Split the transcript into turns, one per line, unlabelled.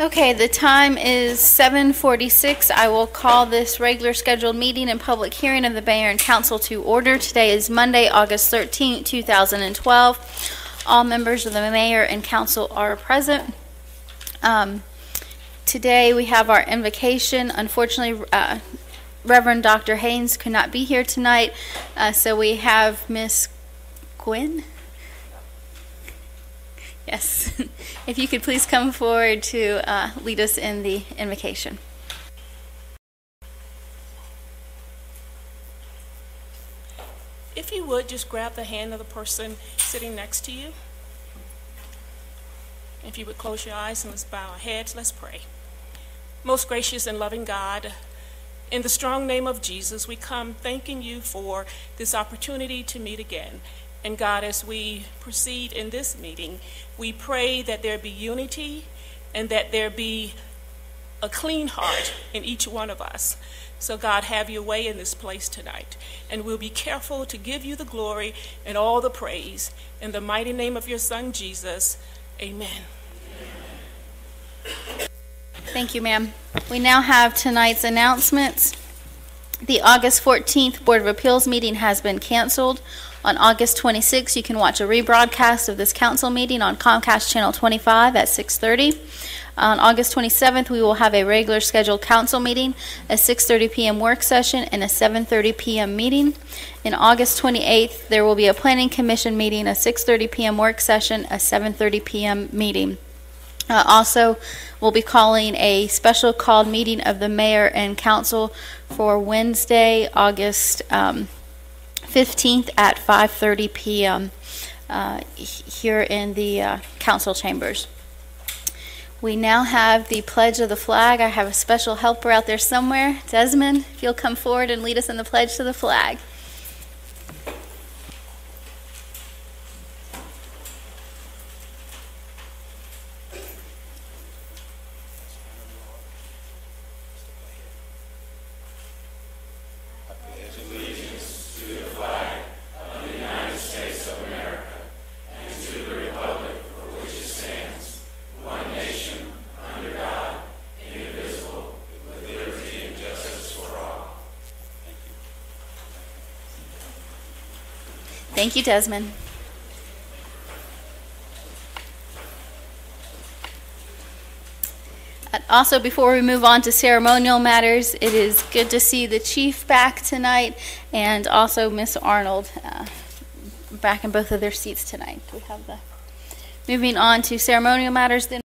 Okay, the time is 7:46. I will call this regular scheduled meeting and public hearing of the mayor and council to order. Today is Monday, August 13th, 2012. All members of the mayor and council are present. Um, Today, we have our invocation. Unfortunately, uh, Reverend Dr. Haynes could not be here tonight, uh, so we have Miss Quinn? Yes. If you could please come forward to uh, lead us in the invocation.
If you would, just grab the hand of the person sitting next to you. If you would close your eyes and let's bow our heads, let's pray. Most gracious and loving God, in the strong name of Jesus, we come thanking you for this opportunity to meet again. And God, as we proceed in this meeting, we pray that there be unity and that there be a clean heart in each one of us. So, God, have your way in this place tonight. And we'll be careful to give you the glory and all the praise. In the mighty name of your Son, Jesus, amen.
Thank you, ma'am. We now have tonight's announcements. The August 14th Board of Appeals meeting has been canceled. On August 26th, you can watch a rebroadcast of this council meeting on Comcast Channel 25 at 6:30. On August 27th, we will have a regular scheduled council meeting, a 6:30 PM work session, and a 7:30 PM meeting. In August 28th, there will be a planning commission meeting, a 6:30 PM work session, a 7:30 PM meeting. Uh, Also, we'll be calling a special called meeting of the mayor and council for Wednesday, August um, 15th at 5:30 PM uh, here in the uh, council chambers. We now have the pledge of the flag. I have a special helper out there somewhere. Desmond, if you'll come forward and lead us in the pledge to the flag. Thank you, Desmond. Uh, Also, before we move on to ceremonial matters, it is good to see the chief back tonight and also Miss Arnold uh, back in both of their seats tonight. We have the, moving on to ceremonial matters, then